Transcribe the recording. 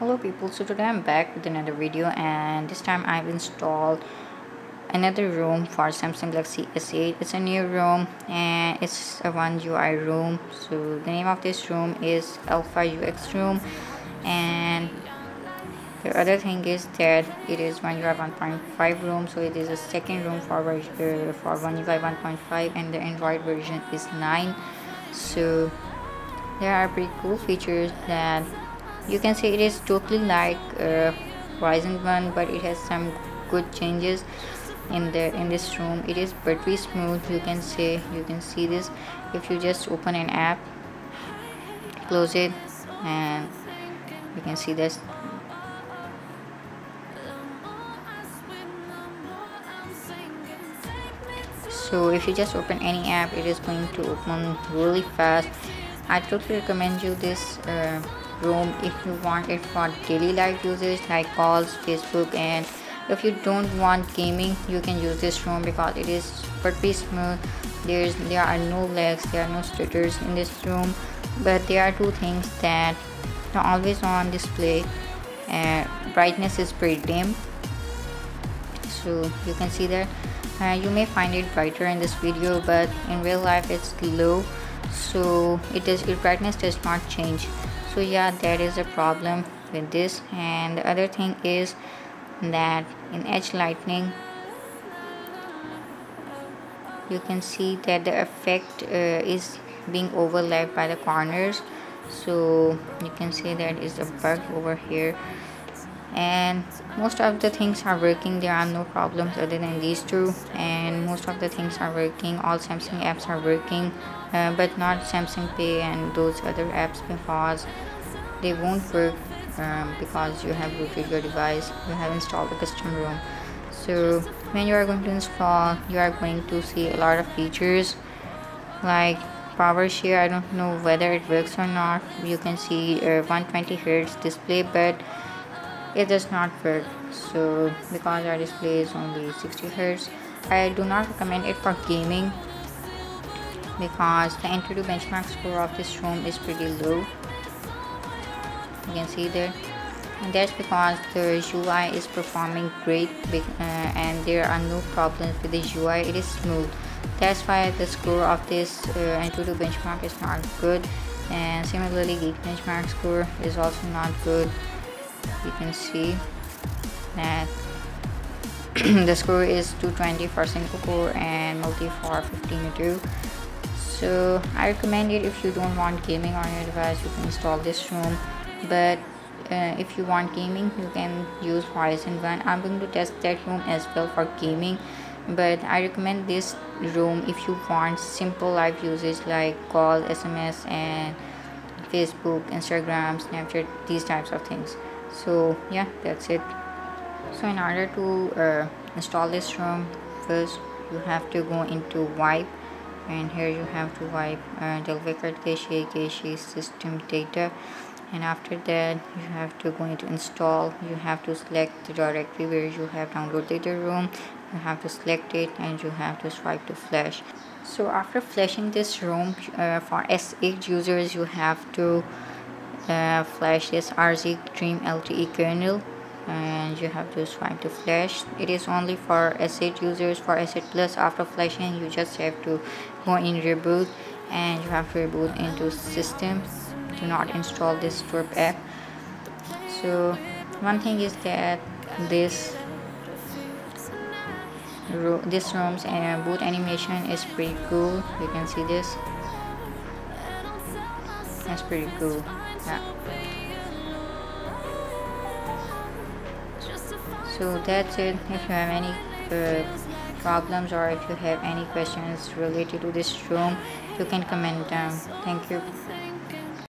hello people. So today i'm back with another video and this time i've installed another ROM for samsung galaxy s8 it's a new ROM and it's a one ui ROM. So the name of this ROM is alpha ux ROM and the other thing is that it is one ui 1.5 ROM so it is a second ROM for uh, for one ui 1.5 and the android version is 9 so there are pretty cool features that you can see it is totally like uh, Horizon 1 but it has some good changes in the in this ROM. It is pretty smooth you can say you can see this. If you just open an app close it and you can see this. So if you just open any app it is going to open really fast. I totally recommend you this uh, ROM if you want it for daily life usage like calls facebook and if you don't want gaming you can use this ROM because it is pretty smooth. There's there are no legs there are no stutters in this ROM but there are two things that are always on display and brightness is pretty dim. So you can see that. Uh, you may find it brighter in this video but in real life it's low so it does its brightness does not change so yeah that is a problem with this. And the other thing is that in edge lighting you can see that the effect uh, is being overlapped by the corners. So you can see that is a bug over here and most of the things are working. There are no problems other than these two. And most of the things are working. All samsung apps are working. Uh, but not Samsung Pay and those other apps because they won't work um, because you have rooted your device. You have installed the custom ROM so when you are going to install you are going to see a lot of features. Like power share I don't know whether it works or not. You can see a 120 hertz display but it does not work so because our display is only 60 hertz I do not recommend it for gaming because the AnTuTu benchmark score of this ROM is pretty low. You can see there. And that's because the UI is performing great uh, and there are no problems with the UI it is smooth. That's why the score of this uh, AnTuTu benchmark is not good. And similarly Geek benchmark score is also not good you can see that the score is 220 for single core and multi for 15 so i recommend it if you don't want gaming on your device you can install this ROM. But uh, if you want gaming you can use horizon 1 i'm going to test that ROM as well for gaming but i recommend this ROM if you want simple live usage like call sms and facebook instagram snapchat these types of things so yeah that's it. So in order to uh, install this ROM first you have to go into wipe and here you have to wipe uh, Dalvik ART cache cache system data. And after that you have to go into install. You have to select the directory where you have downloaded the ROM you have to select it and you have to swipe to flash. So after flashing this ROM uh, for s8 users you have to uh, flash this rz dream lte kernel and you have to swipe to flash. It is only for s8 users. For s8 plus after flashing you just have to go in reboot and you have to reboot into system do not install this TWRP app. So one thing is that this this ROM's and boot animation is pretty cool. You can see this that's pretty cool. Yeah. So that's it. If you have any uh, problems or if you have any questions related to this ROM, you can comment down. Thank you